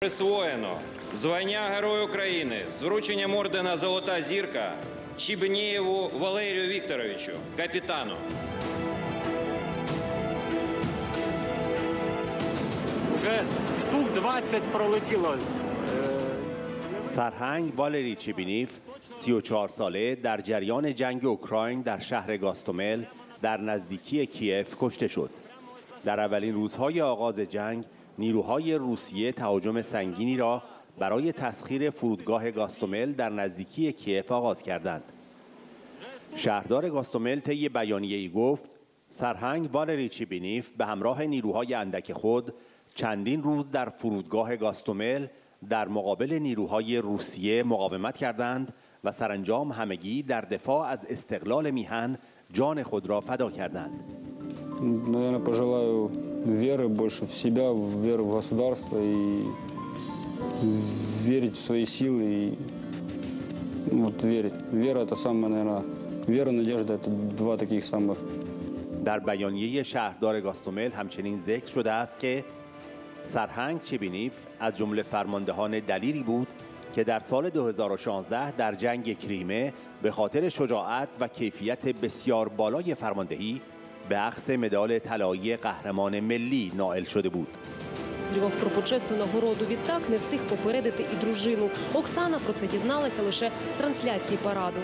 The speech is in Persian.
Присвоєно звання Герой України з врученням ордена Золота зірка Чібнієву Валерію Вікторовичу, капітану. Вже штук 20 пролетіло. سرهنگ والری چیبینیف 34 ساله در جریان جنگ اوکراین در شهر گاستومل در نزدیکی کیف کشته شد. در اولین روزهای آغاز جنگ نیروهای روسیه تهاجم سنگینی را برای تسخیر فرودگاه گاستومل در نزدیکی کیف آغاز کردند. شهردار گاستومل طی بیانیه‌ای گفت سرهنگ والری چیبینیف به همراه نیروهای اندک خود چندین روز در فرودگاه گاستومل در مقابل نیروهای روسیه مقاومت کردند و سرانجام همگی در دفاع از استقلال میهن جان خود را فدا کردند. Наверное, пожелаю веры больше в себя, веры в государство и верить в свои силы и ну, вот верить. Вера это самое, наверное, вера, надежда это два таких самых در بیانیه شهردار گاستومل همچنین ذکر شده است که سرهنگ چبینیف از جمله فرماندهان دلیری بود که در سال 2016 در جنگ کریمه به خاطر شجاعت و کیفیت بسیار بالای فرماندهی به اخذ مدال طلایی قهرمان ملی نائل شده بود. Підозрював про почесну нагороду. Відтак не встиг попередити і дружину. Оксана про це дізналася лише з трансляції параду.